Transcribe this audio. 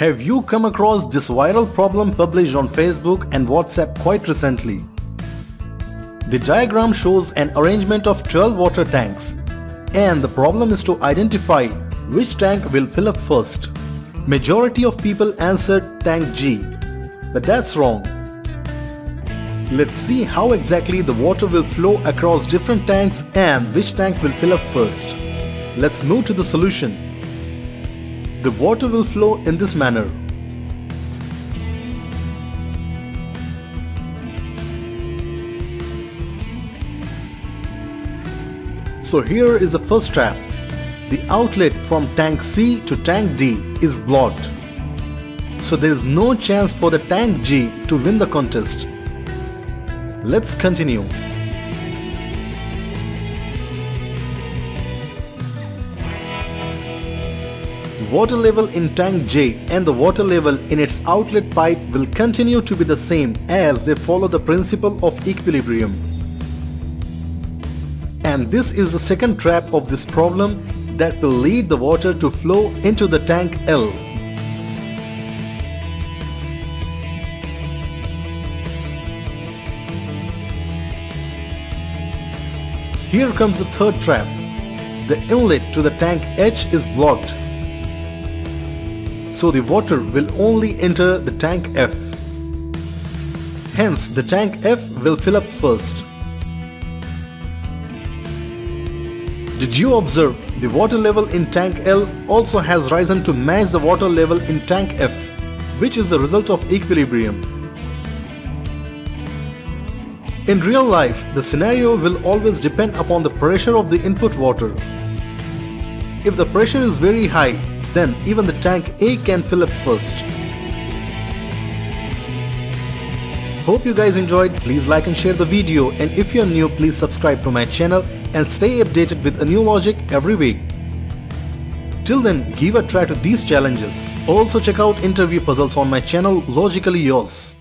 Have you come across this viral problem published on Facebook and WhatsApp quite recently? The diagram shows an arrangement of 12 water tanks and the problem is to identify which tank will fill up first. Majority of people answered tank G, but that's wrong. Let's see how exactly the water will flow across different tanks and which tank will fill up first. Let's move to the solution. The water will flow in this manner. So here is the first trap. The outlet from tank C to tank D is blocked. So there is no chance for the tank G to win the contest. Let's continue. Water level in tank J and the water level in its outlet pipe will continue to be the same as they follow the principle of equilibrium. And this is the second trap of this problem that will lead the water to flow into the tank L. Here comes the third trap. The inlet to the tank H is blocked. So the water will only enter the tank F. Hence the tank F will fill up first. Did you observe the water level in tank L also has risen to match the water level in tank F, which is the result of equilibrium. In real life, the scenario will always depend upon the pressure of the input water. If the pressure is very high, then even the tank A can fill up first. Hope you guys enjoyed. Please like and share the video and if you're new please subscribe to my channel and stay updated with a new logic every week. Till then, give a try to these challenges. Also check out interview puzzles on my channel Logically Yours.